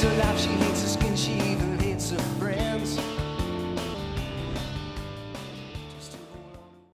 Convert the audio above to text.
to laugh, she hates